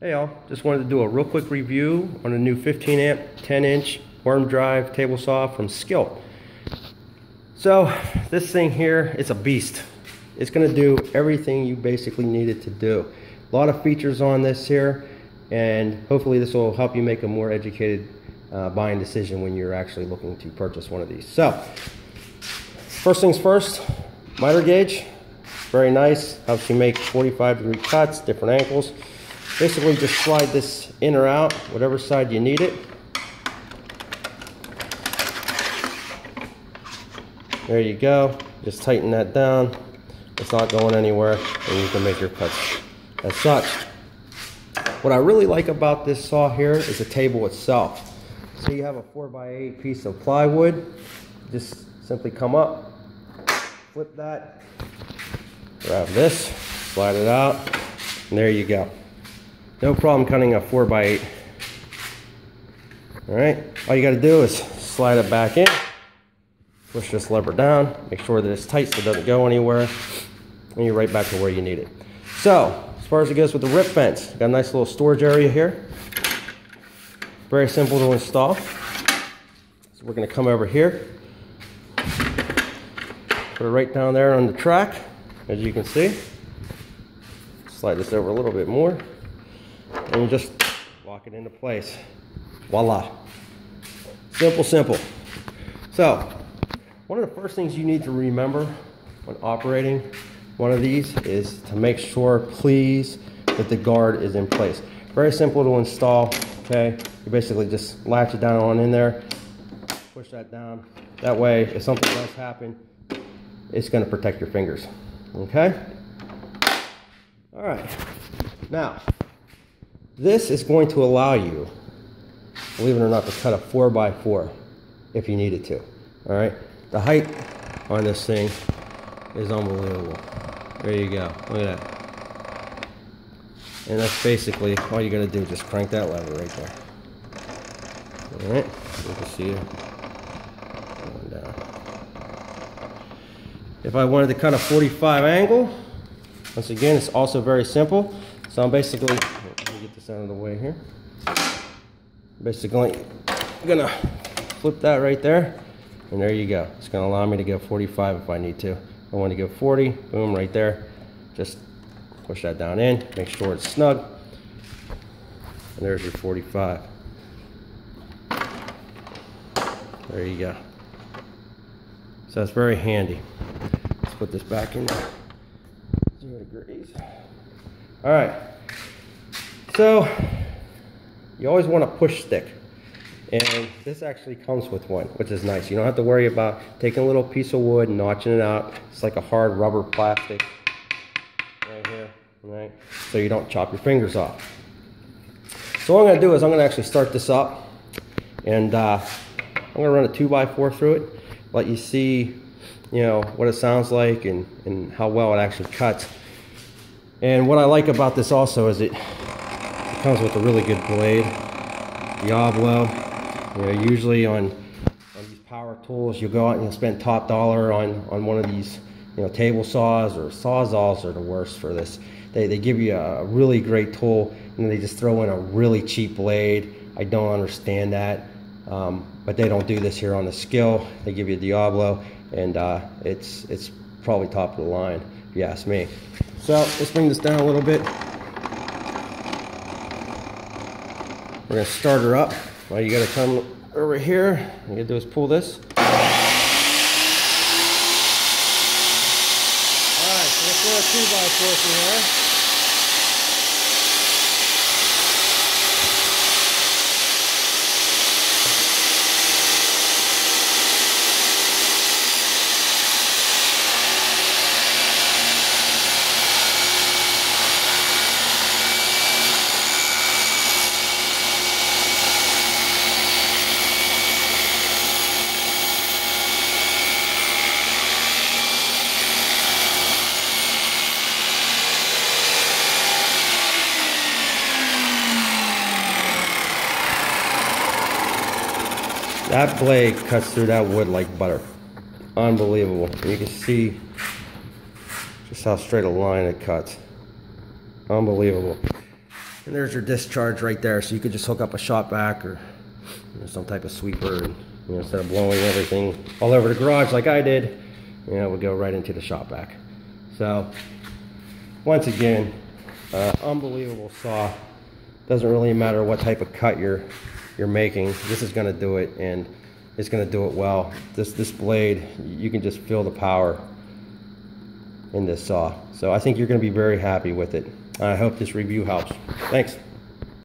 Hey y'all! just wanted to do a real quick review on a new 15 amp 10 inch worm drive table saw from Skil. So this thing here, it's a beast. It's gonna do everything you basically need it to do. A lot of features on this here and hopefully this will help you make a more educated uh, buying decision when you're actually looking to purchase one of these. So first things first, miter gauge, very nice, helps you make 45 degree cuts, different angles. Basically just slide this in or out, whatever side you need it. There you go. Just tighten that down. It's not going anywhere and you can make your cuts as such. What I really like about this saw here is the table itself. So you have a 4x8 piece of plywood. Just simply come up, flip that, grab this, slide it out, and there you go. No problem cutting a 4 by 8 All right, all you gotta do is slide it back in, push this lever down, make sure that it's tight so it doesn't go anywhere, and you're right back to where you need it. So, as far as it goes with the rip fence, got a nice little storage area here. Very simple to install. So we're gonna come over here, put it right down there on the track, as you can see. Slide this over a little bit more and just lock it into place. Voila. Simple, simple. So, one of the first things you need to remember when operating one of these is to make sure, please, that the guard is in place. Very simple to install, okay? You basically just latch it down on in there, push that down. That way, if something does happen, it's gonna protect your fingers, okay? All right, now, this is going to allow you, believe it or not, to cut a 4 by 4 if you needed to. All right. The height on this thing is unbelievable. There you go. Look at that. And that's basically all you got to do. Just crank that lever right there. All right. You can see it. If I wanted to cut a 45 angle, once again, it's also very simple. So I'm basically get this out of the way here. Basically, I'm gonna flip that right there, and there you go. It's gonna allow me to go 45 if I need to. I want to go 40, boom, right there. Just push that down in, make sure it's snug, and there's your 45. There you go. So that's very handy. Let's put this back in zero degrees. All right. So you always want a push stick. And this actually comes with one, which is nice. You don't have to worry about taking a little piece of wood and notching it out. It's like a hard rubber plastic right here, right? So you don't chop your fingers off. So what I'm gonna do is I'm gonna actually start this up and uh, I'm gonna run a two by four through it, let you see, you know, what it sounds like and, and how well it actually cuts. And what I like about this also is it comes with a really good blade. Diablo. You know, usually on, on these power tools, you'll go out and you'll spend top dollar on, on one of these, you know, table saws or sawzalls are the worst for this. They, they give you a really great tool and they just throw in a really cheap blade. I don't understand that. Um, but they don't do this here on the Skil. They give you Diablo and uh, it's, it's probably top of the line, if you ask me. So let's bring this down a little bit. We're gonna start her up. Well, you gotta come over here. All you gotta do is pull this. All right, so let's throw a two by four through here. That blade cuts through that wood like butter. Unbelievable. You can see just how straight a line it cuts. Unbelievable. And there's your discharge right there. So you could just hook up a shop vac or you know, some type of sweeper and you know, instead of blowing everything all over the garage like I did, you know, would go right into the shop vac. So once again, uh, unbelievable saw. Doesn't really matter what type of cut you're you're making. This is going to do it, and it's going to do it well. This this blade, you can just feel the power in this saw. So I think you're going to be very happy with it. I hope this review helps. Thanks.